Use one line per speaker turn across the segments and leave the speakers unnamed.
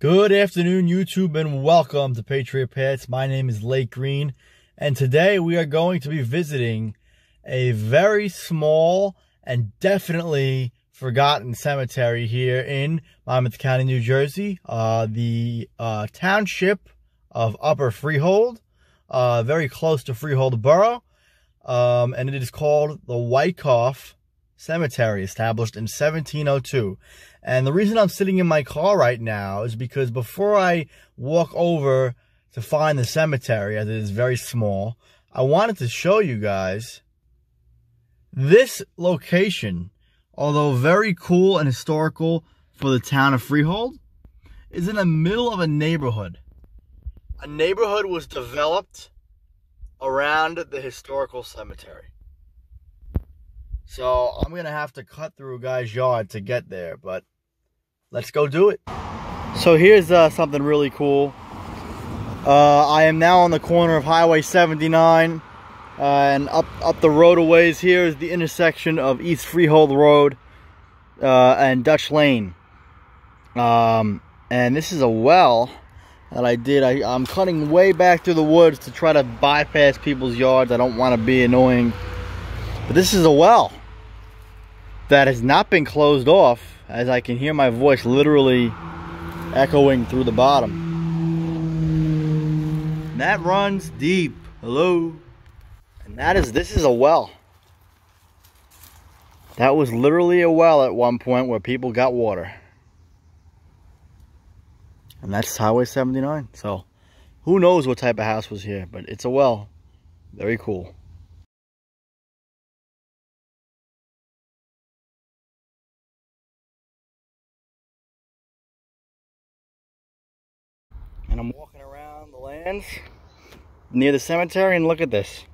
Good afternoon, YouTube, and welcome to Patriot Paths. My name is Lake Green, and today we are going to be visiting a very small and definitely forgotten cemetery here in Monmouth County, New Jersey, uh, the uh, township of Upper Freehold, uh, very close to Freehold Borough, um, and it is called the Wyckoff Cemetery, established in 1702. And the reason I'm sitting in my car right now is because before I walk over to find the cemetery, as it is very small, I wanted to show you guys this location, although very cool and historical for the town of Freehold, is in the middle of a neighborhood. A neighborhood was developed around the historical cemetery. So I'm going to have to cut through a guy's yard to get there, but let's go do it. So here's uh, something really cool. Uh, I am now on the corner of Highway 79 uh, and up, up the road a ways here is the intersection of East Freehold Road uh, and Dutch Lane. Um, and this is a well that I did. I, I'm cutting way back through the woods to try to bypass people's yards. I don't want to be annoying. But this is a well that has not been closed off as I can hear my voice literally echoing through the bottom. And that runs deep. Hello. And that is, this is a well. That was literally a well at one point where people got water. And that's Highway 79. So who knows what type of house was here, but it's a well. Very cool. And I'm walking around the lands near the cemetery and look at this.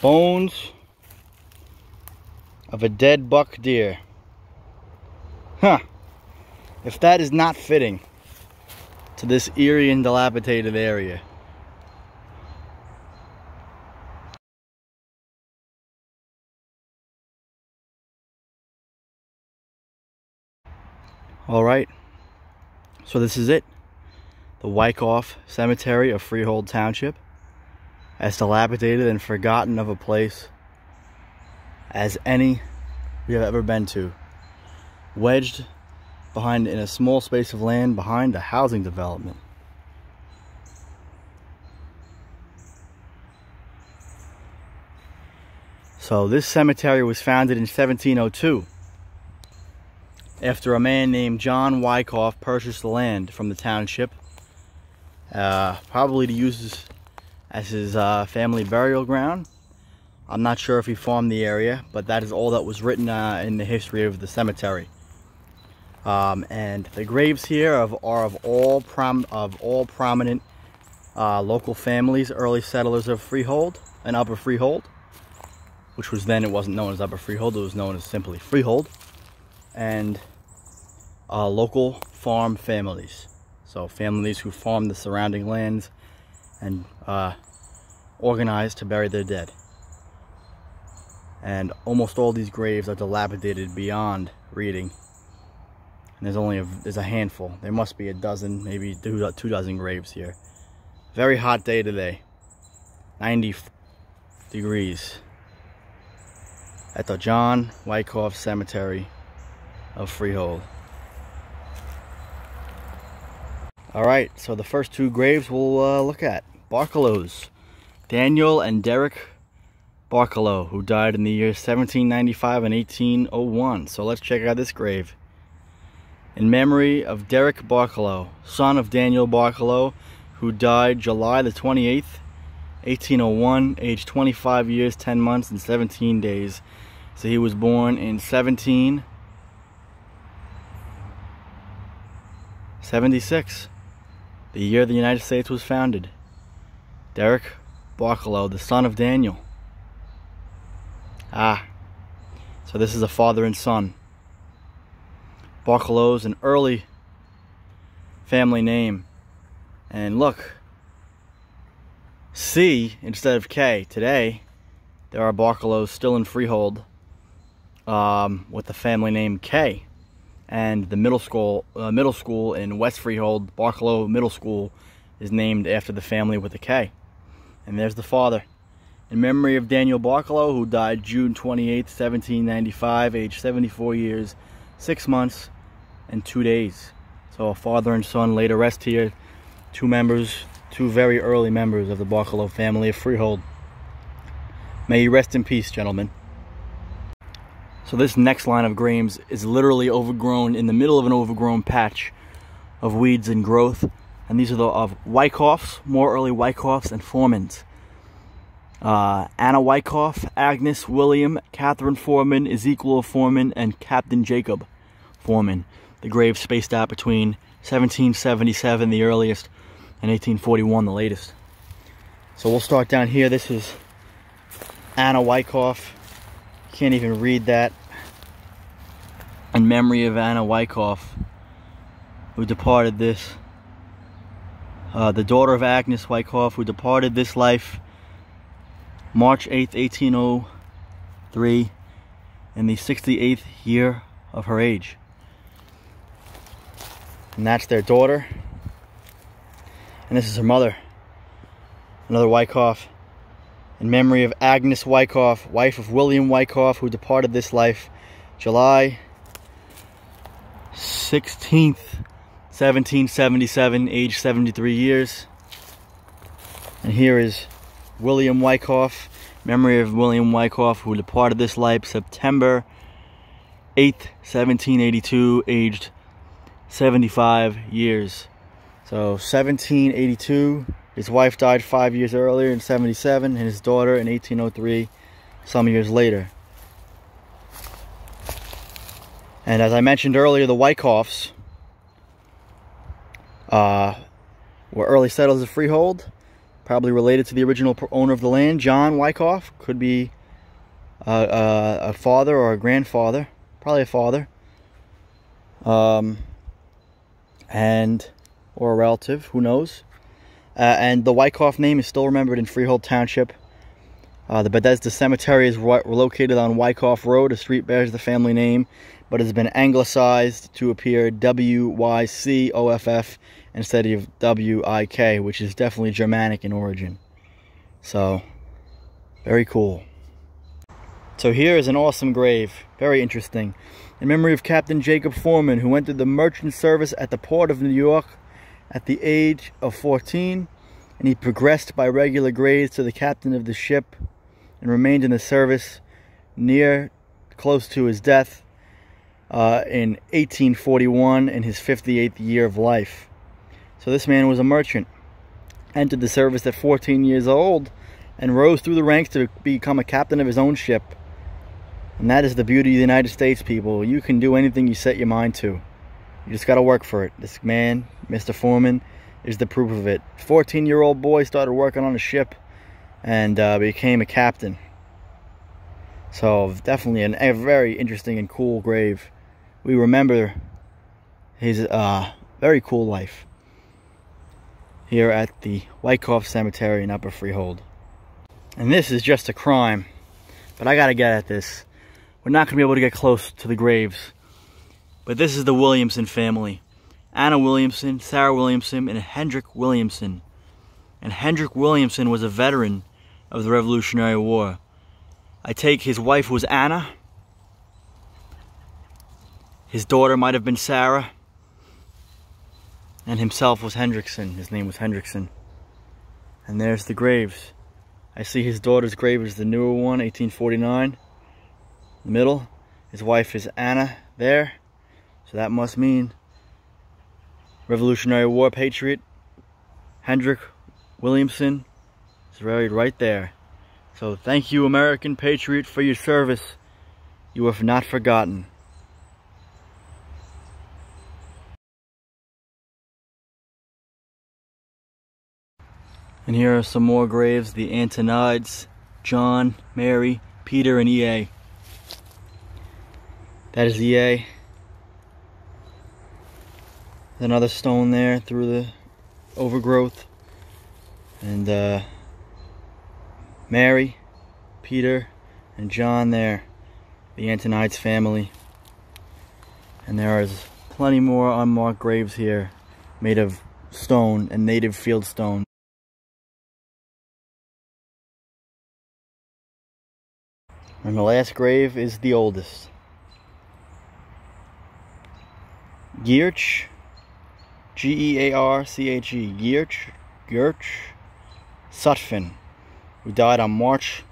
Bones of a dead buck deer. Huh. If that is not fitting to this eerie and dilapidated area. All right. So this is it the Wyckoff Cemetery of Freehold Township, as dilapidated and forgotten of a place as any we have ever been to. Wedged behind in a small space of land behind a housing development. So this cemetery was founded in 1702 after a man named John Wyckoff purchased the land from the township uh, probably to use as his uh, family burial ground. I'm not sure if he farmed the area, but that is all that was written uh, in the history of the cemetery. Um, and the graves here of, are of all prom of all prominent uh, local families, early settlers of Freehold and Upper Freehold, which was then it wasn't known as Upper Freehold; it was known as simply Freehold, and uh, local farm families. So families who farm the surrounding lands and uh, organize to bury their dead. And almost all these graves are dilapidated beyond reading. And there's only a, there's a handful. There must be a dozen, maybe two, two dozen graves here. Very hot day today. 90 degrees at the John Wyckoff Cemetery of Freehold. All right, so the first two graves we'll uh, look at. Barkalows. Daniel and Derek Barkalow, who died in the years 1795 and 1801. So let's check out this grave. In memory of Derek Barkalow, son of Daniel Barkalow, who died July the 28th, 1801, age 25 years, 10 months, and 17 days. So he was born in 1776 the year the United States was founded. Derek Barkalow, the son of Daniel. Ah, so this is a father and son. Barkalow is an early family name. And look, C instead of K. Today, there are Barkalows still in Freehold um, with the family name K. and the middle school uh, middle school in West Freehold, Barkalow Middle School, is named after the family with a K. And there's the father. In memory of Daniel Barkalow, who died June 28, 1795, age 74 years, 6 months, and 2 days. So a father and son laid to rest here. Two members, two very early members of the Barkalow family of Freehold. May you rest in peace, gentlemen. So this next line of graves is literally overgrown in the middle of an overgrown patch of weeds and growth. And these are the of Wyckoffs, more early Wyckoffs and Formans. Uh, Anna Wyckoff, Agnes William, Catherine Forman, Ezekiel Forman, and Captain Jacob Forman. The graves spaced out between 1777, the earliest, and 1841, the latest. So we'll start down here. This is Anna Wyckoff. Can't even read that. In memory of Anna Wyckoff, who departed this. Uh, the daughter of Agnes Wyckoff, who departed this life March 8th, 1803, in the 68th year of her age. And that's their daughter. And this is her mother, another Wyckoff in memory of Agnes Wyckoff, wife of William Wyckoff, who departed this life July 16th, 1777, age 73 years. And here is William Wyckoff, memory of William Wyckoff, who departed this life September 8th, 1782, aged 75 years. So 1782 his wife died five years earlier in 77 and his daughter in 1803 some years later. And as I mentioned earlier, the Wyckoffs uh, were early settlers of Freehold, probably related to the original owner of the land, John Wyckoff. Could be a, a, a father or a grandfather, probably a father. Um, and or a relative, who knows? Uh, and the Wyckoff name is still remembered in Freehold Township. Uh, the Bethesda Cemetery is located on Wyckoff Road. A street bears the family name, but has been anglicized to appear W-Y-C-O-F-F instead of W-I-K, which is definitely Germanic in origin. So, very cool. So here is an awesome grave. Very interesting. In memory of Captain Jacob Forman, who entered the merchant service at the port of New York at the age of 14, and he progressed by regular grades to the captain of the ship and remained in the service near close to his death uh, in 1841 in his 58th year of life. So this man was a merchant, entered the service at 14 years old, and rose through the ranks to become a captain of his own ship. And that is the beauty of the United States, people. You can do anything you set your mind to. You just got to work for it. This man, Mr. Forman, is the proof of it. 14 year old boy started working on a ship and uh, became a captain. So definitely an, a very interesting and cool grave. We remember his uh, very cool life here at the Wyckoff Cemetery in Upper Freehold. And this is just a crime, but I gotta get at this. We're not gonna be able to get close to the graves but this is the Williamson family. Anna Williamson, Sarah Williamson, and Hendrick Williamson. And Hendrick Williamson was a veteran of the Revolutionary War. I take his wife was Anna. His daughter might have been Sarah. And himself was Hendrickson. His name was Hendrickson. And there's the graves. I see his daughter's grave is the newer one, 1849. The middle. His wife is Anna there. So that must mean Revolutionary War patriot Hendrick Williamson is buried right there. So thank you, American Patriot, for your service. You have not forgotten. And here are some more graves, the Antonides, John, Mary, Peter, and EA. That is EA another stone there through the overgrowth. And uh, Mary, Peter, and John there, the Antonides family. And there is plenty more unmarked graves here made of stone and native field stone. And the last grave is the oldest. Geerch, G-E-A-R-C-H-E, Geerch, Geerch Sutphin, who died on March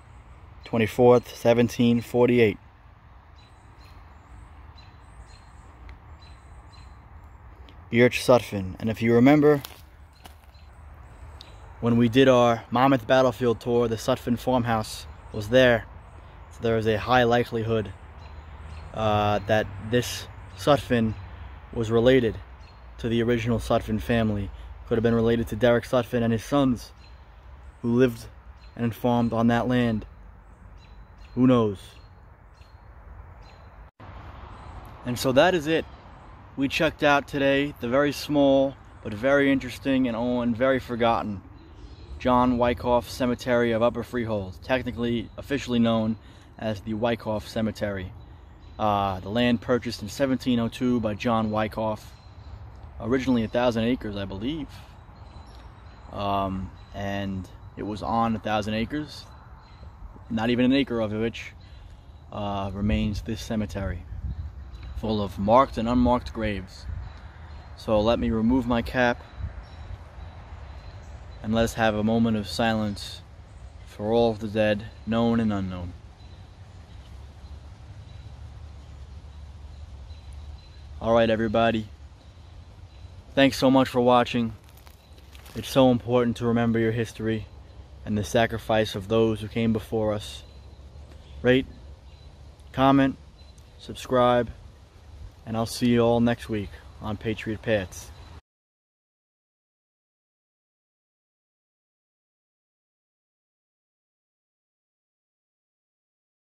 24th, 1748. Geerch Sutphin. And if you remember, when we did our Monmouth Battlefield tour, the Sutphin farmhouse was there. So there is a high likelihood uh, that this Sutphin was related to the original Sutphin family. Could have been related to Derek Sutphin and his sons who lived and farmed on that land. Who knows? And so that is it. We checked out today the very small but very interesting and, oh, and very forgotten John Wyckoff Cemetery of Upper Freehold, technically officially known as the Wyckoff Cemetery. Uh, the land purchased in 1702 by John Wyckoff, originally a thousand acres, I believe. Um, and it was on a thousand acres, not even an acre of which uh, remains this cemetery, full of marked and unmarked graves. So let me remove my cap and let us have a moment of silence for all of the dead, known and unknown. Alright everybody, thanks so much for watching. It's so important to remember your history and the sacrifice of those who came before us. Rate, comment, subscribe, and I'll see you all next week on Patriot Paths.